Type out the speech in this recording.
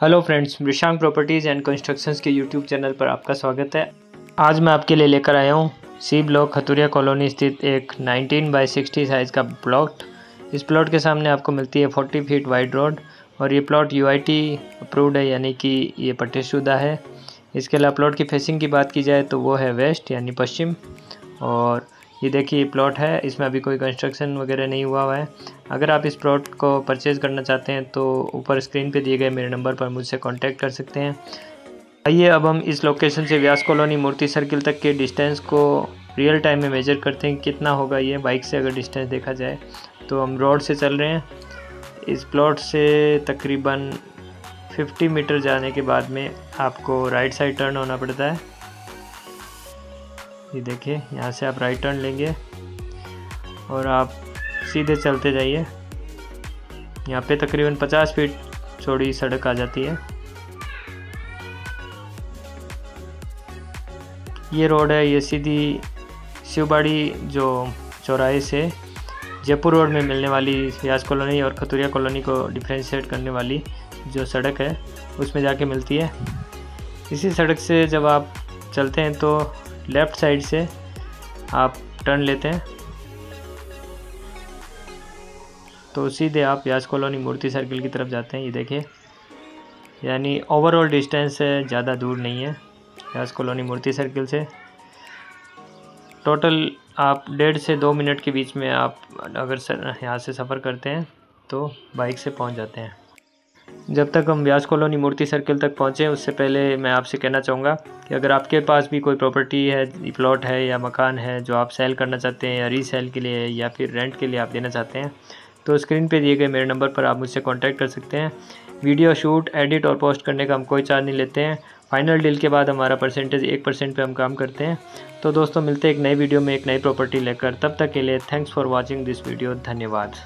Hello friends Mrishank properties and constructions के YouTube channel पर आपका स्वागत है। आज मैं आपके लिए लेकर आया हूँ सी ब्लॉक खतुरिया कॉलोनी स्थित एक 19 बाई 60 साइज़ का प्लॉट। इस प्लॉट के सामने आपको मिलती है 40 फीट वाइड रोड और ये प्लॉट यूआईटी अप्रूव्ड है, यानी कि ये पट्टेशुदा है। इसके अलावा प्लॉट की फेसिंग की बात की जाए तो वो है वेस्ट यानी पश्चिम और ये देखिए प्लॉट है। इसमें अभी कोई कंस्ट्रक्शन वगैरह नहीं हुआ हुआ है। अगर आप इस प्लॉट को परचेज़ करना चाहते हैं तो ऊपर स्क्रीन पे दिए गए मेरे नंबर पर मुझसे कांटेक्ट कर सकते हैं। आइए, अब हम इस लोकेशन से व्यास कॉलोनी मूर्ति सर्किल तक के डिस्टेंस को रियल टाइम में मेजर करते हैं। कितना होगा ये? बाइक से अगर डिस्टेंस देखा जाए तो हम रोड से चल रहे हैं। इस प्लॉट से तकरीबन 50 मीटर जाने के बाद में आपको राइट साइड टर्न होना पड़ता है। ये देखिए, यहाँ से आप राइट टर्न लेंगे और आप सीधे चलते जाइए। यहाँ पे तकरीबन 50 फीट चौड़ी सड़क आ जाती है। ये रोड है, ये सीधी शिवबाड़ी जो चौराहे से जयपुर रोड में मिलने वाली व्यास कॉलोनी और खतुरिया कॉलोनी को डिफ्रेंशिएट करने वाली जो सड़क है, उसमें जाके मिलती है। इसी सड़क से जब आप चलते हैं तो लेफ़्ट साइड से आप टर्न लेते हैं। तो सीधे आप व्यास कॉलोनी मूर्ति सर्किल की तरफ़ जाते हैं, ये देखिए। यानी ओवरऑल डिस्टेंस ज़्यादा दूर नहीं है व्यास कॉलोनी मूर्ति सर्किल से। टोटल आप डेढ़ से दो मिनट के बीच में आप अगर यहाँ से सफ़र करते हैं तो बाइक से पहुँच जाते हैं। जब तक हम व्यास कॉलोनी मूर्ति सर्किल तक पहुँचे, उससे पहले मैं आपसे कहना चाहूँगा कि अगर आपके पास भी कोई प्रॉपर्टी है प्लॉट है या मकान है जो आप सेल करना चाहते हैं या रीसेल के लिए या फिर रेंट के लिए आप देना चाहते हैं तो स्क्रीन पे दिए गए मेरे नंबर पर आप मुझसे कांटेक्ट कर सकते हैं। वीडियो शूट एडिट और पोस्ट करने का हम कोई चार्ज नहीं लेते हैं। फाइनल डील के बाद हमारा परसेंटेज एक परसेंट पर हम काम करते हैं। तो दोस्तों, मिलते हैं एक नई वीडियो में एक नई प्रॉपर्टी लेकर। तब तक के लिए thanks for watching this video धन्यवाद।